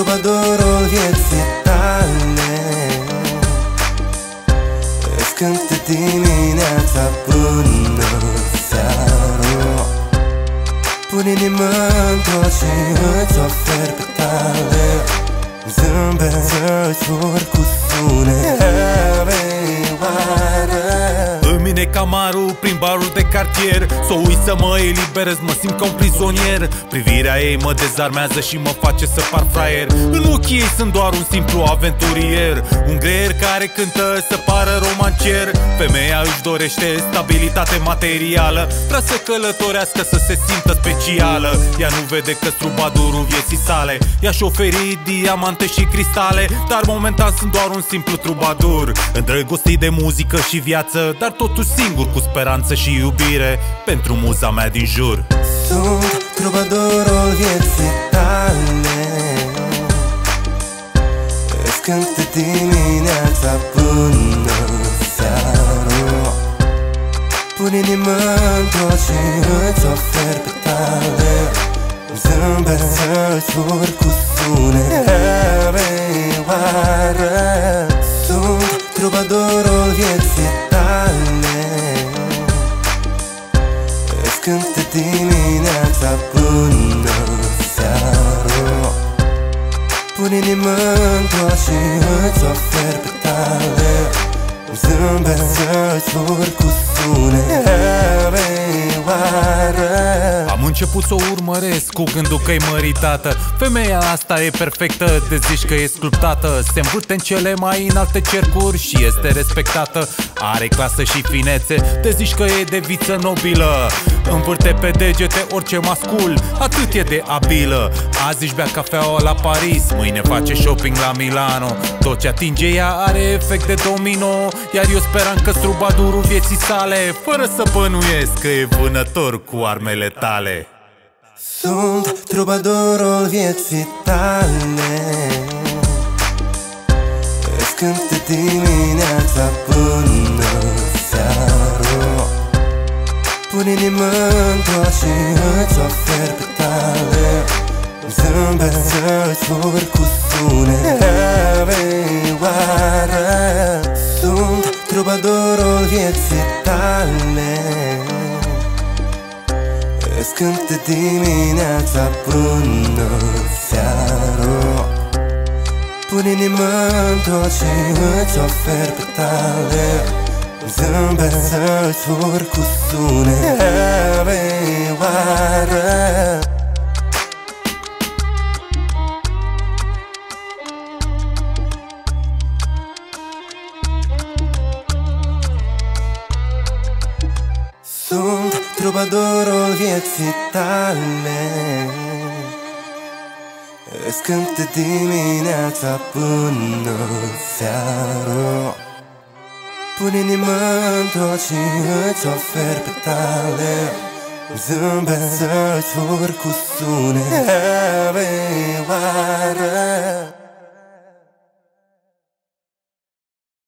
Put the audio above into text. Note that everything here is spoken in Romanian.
Trubadorul vieții tale. Îți cântă dimineața până seara Pun inimă în tot și îți ofer pe tale. Zâmbet să-ți cu sunet Everywhere mine camarul prin barul de cartier. S-o uit să mă eliberez, mă simt ca un prizonier. Privirea ei mă dezarmează și mă face să par fraier. În ochii ei sunt doar un simplu aventurier. Un greier care cântă să pară romancier. Femeia își dorește stabilitate materială. Vrea să călătorească, să se simtă specială. Ea nu vede că strubadurul vieții sale. I-aș oferi diamante și cristale Dar momentan sunt doar un simplu trubadur. Îndrăgostit de muzică și viață Dar totuși singur cu speranță și iubire Pentru muza mea din jur. Sunt trubadorul vieții tale. Îți cântă dimineața până seara Pun inima în și îți ofer pe tale. Zâmbet să-ți vor cu sunet Sunt trubadorul vieții cântă dimineața până seara Pune inima într-o și îți ofer pe tale Zâmbet să-ți vor cu început să o urmăresc cu gândul că e măritată Femeia asta e perfectă, te zici că e sculptată. Se învârte în cele mai înalte cercuri și este respectată. Are clasă și finețe, te zici că e de viță nobilă. Învârte pe degete orice mascul, atât e de abilă. Azi își bea cafeaua la Paris, mâine face shopping la Milano. Tot ce atinge ea are efect de domino Iar eu speram că strubadurul vieții sale Fără să bănuiesc că e vânător cu armele tale Sunt trubadorul vieții tale. Îți cântă dimineața până seara Pun inima într-o și îți ofer pe tale. Zâmbet să-ți vor cu sunet Sunt trubadorul vieții tale Îți cântă dimineața până seara Pun inima într-o și îți ofer pe tale. Zâmbet să-ți vor cu sunet Sunt trubadorul vieții tale. Îți cântă dimineața până seara Pun inima în și îți ofer pe tale. Zâmbet să-ți vor cu sunet